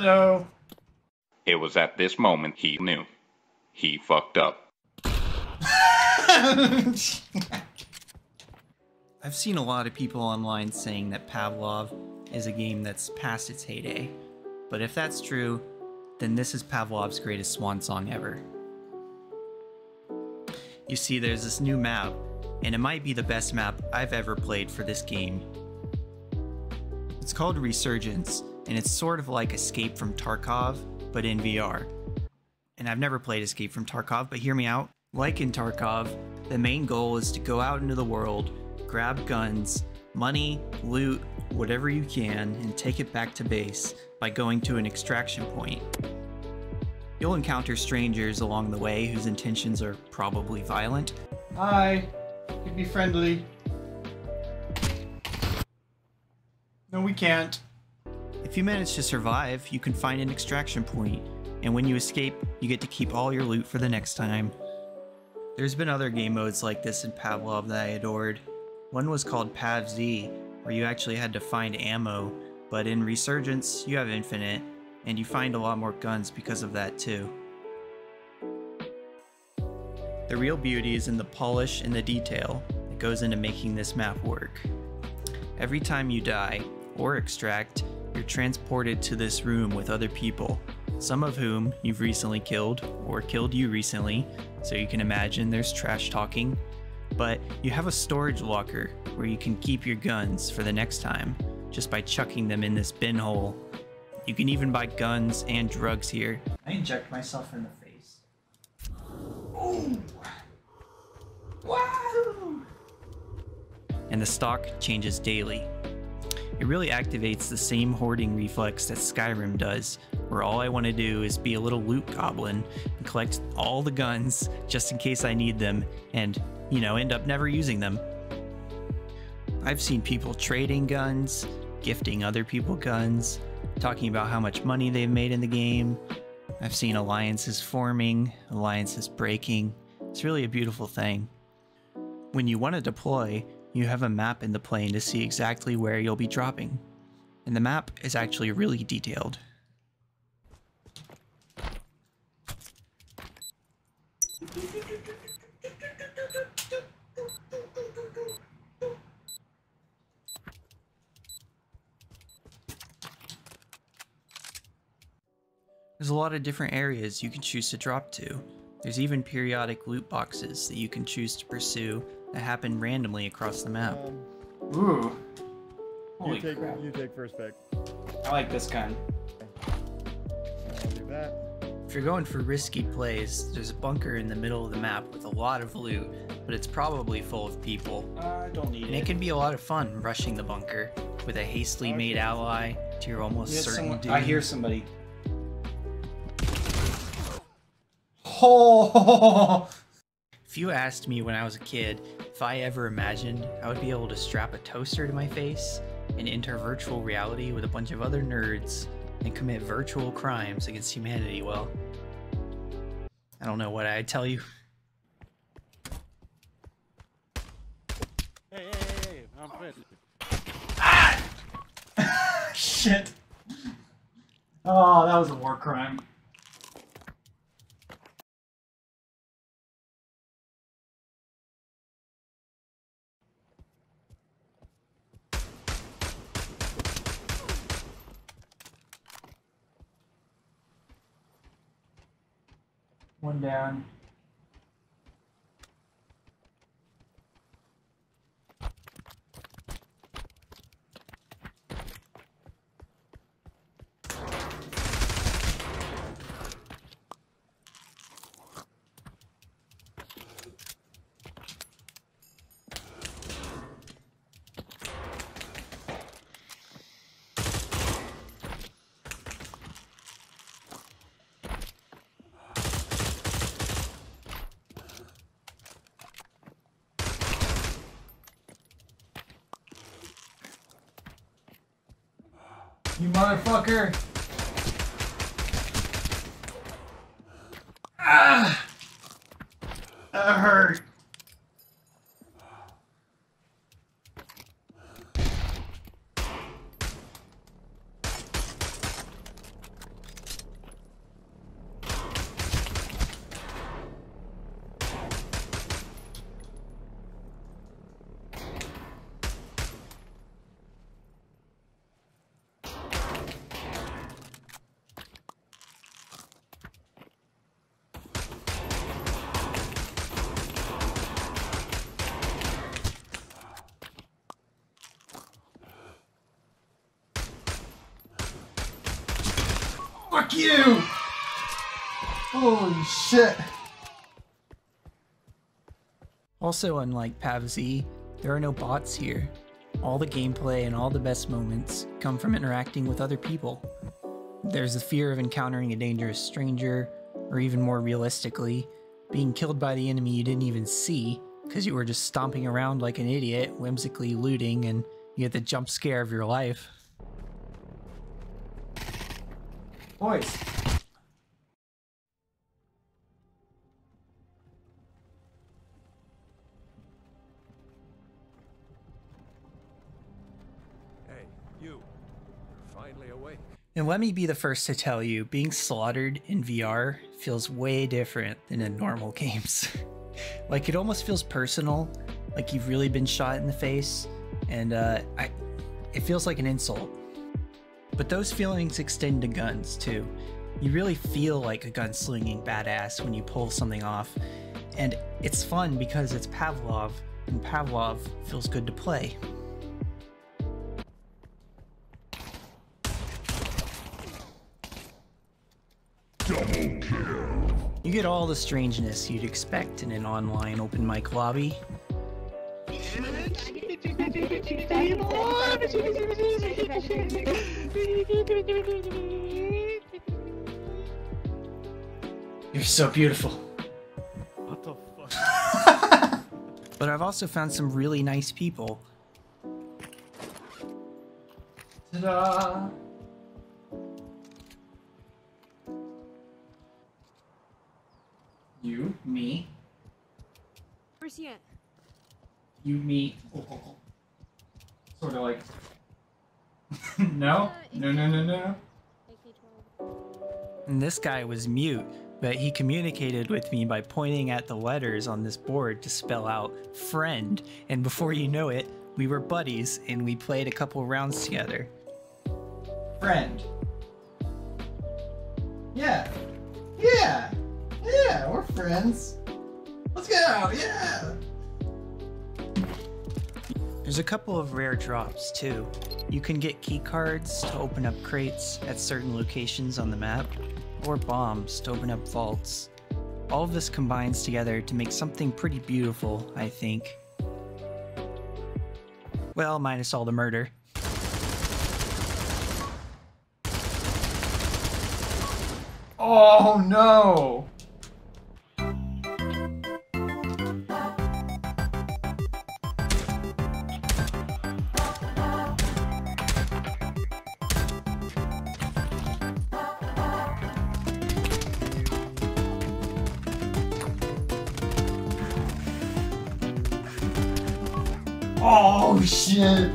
Hello. It was at this moment he knew. He fucked up. I've seen a lot of people online saying that Pavlov is a game that's past its heyday. But if that's true, then this is Pavlov's greatest swan song ever. You see, there's this new map, and it might be the best map I've ever played for this game. It's called Resurgence, and it's sort of like Escape from Tarkov, but in VR. And I've never played Escape from Tarkov, but hear me out. Like in Tarkov, the main goal is to go out into the world, grab guns, money, loot, whatever you can, and take it back to base by going to an extraction point. You'll encounter strangers along the way whose intentions are probably violent. Hi. You'd be friendly. No, we can't. If you manage to survive, you can find an extraction point, and when you escape, you get to keep all your loot for the next time. There's been other game modes like this in Pavlov that I adored. One was called PavZ, where you actually had to find ammo, but in Resurgence, you have infinite, and you find a lot more guns because of that too. The real beauty is in the polish and the detail that goes into making this map work. Every time you die, or extract, you're transported to this room with other people, some of whom you've recently killed, or killed you recently, so you can imagine there's trash talking. But you have a storage locker where you can keep your guns for the next time, just by chucking them in this bin hole. You can even buy guns and drugs here. I inject myself in the face. Ooh! Wow! And the stock changes daily. It really activates the same hoarding reflex that Skyrim does, where all I want to do is be a little loot goblin and collect all the guns just in case I need them and, you know, end up never using them. I've seen people trading guns, gifting other people guns, talking about how much money they've made in the game. I've seen alliances forming, alliances breaking. It's really a beautiful thing. When you want to deploy, you have a map in the plane to see exactly where you'll be dropping. And the map is actually really detailed. There's a lot of different areas you can choose to drop to. There's even periodic loot boxes that you can choose to pursue that happen randomly across the map. Um, Ooh. you take you take first pick. I like this gun. I'll do that. If you're going for risky plays, there's a bunker in the middle of the map with a lot of loot, but it's probably full of people. I don't need And it can be a lot of fun rushing the bunker with a hastily made ally to your almost Yeah, certain someone- doom. I hear somebody. Oh! If you asked me when I was a kid if I ever imagined I would be able to strap a toaster to my face and enter virtual reality with a bunch of other nerds and commit virtual crimes against humanity, well, I don't know what I'd tell you. Hey, hey, hey, hey, I'm fit. Ah, shit. Oh, that was a war crime. One down. You motherfucker! Ah! That hurt. Fuck you! Holy shit! Also, unlike PavZ, there are no bots here. All the gameplay and all the best moments come from interacting with other people. There's the fear of encountering a dangerous stranger, or even more realistically, being killed by the enemy you didn't even see because you were just stomping around like an idiot, whimsically looting, and you get the jump scare of your life. Boys. Hey, you. You're finally awake. And let me be the first to tell you, being slaughtered in VR feels way different than in normal games. like it almost feels personal, like you've really been shot in the face, and uh, I, it feels like an insult. But those feelings extend to guns too. You really feel like a gunslinging badass when you pull something off, and it's fun because it's Pavlov, and Pavlov feels good to play. You get all the strangeness you'd expect in an online open mic lobby. You're so beautiful. What the fuck? But I've also found some really nice people. Ta-da! You, me, Where's he at? you, me. Oh, oh, oh. Sort of like. no? No, no, no, no. And this guy was mute, but he communicated with me by pointing at the letters on this board to spell out friend. And before you know it, we were buddies and we played a couple rounds together. Friend. Yeah. Yeah. Yeah, we're friends. Let's go. yeah. There's a couple of rare drops too. You can get key cards to open up crates at certain locations on the map, or bombs to open up vaults. All of this combines together to make something pretty beautiful, I think. Well, minus all the murder. Oh no! Oh shit!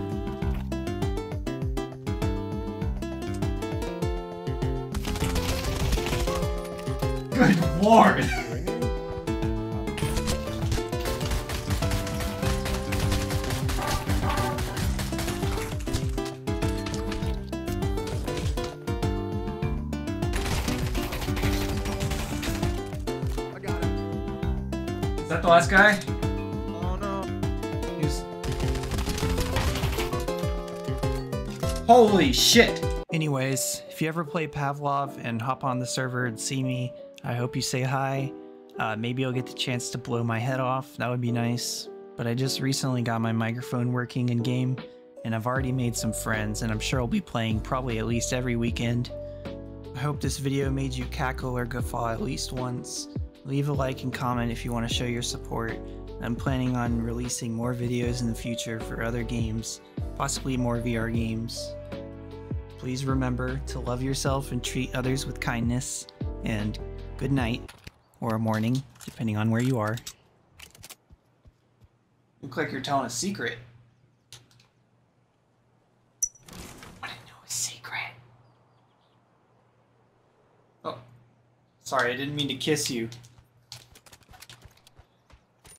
Good lord! Is that the last guy? Holy shit! Anyways, if you ever play Pavlov and hop on the server and see me, I hope you say hi. Uh, maybe I'll get the chance to blow my head off. That would be nice. But I just recently got my microphone working in game, and I've already made some friends, and I'm sure I'll be playing probably at least every weekend. I hope this video made you cackle or guffaw at least once. Leave a like and comment if you want to show your support. I'm planning on releasing more videos in the future for other games, possibly more VR games. Please remember to love yourself and treat others with kindness. And good night, or a morning, depending on where you are. Look like you're telling a secret. I didn't know a secret. Oh. Sorry, I didn't mean to kiss you.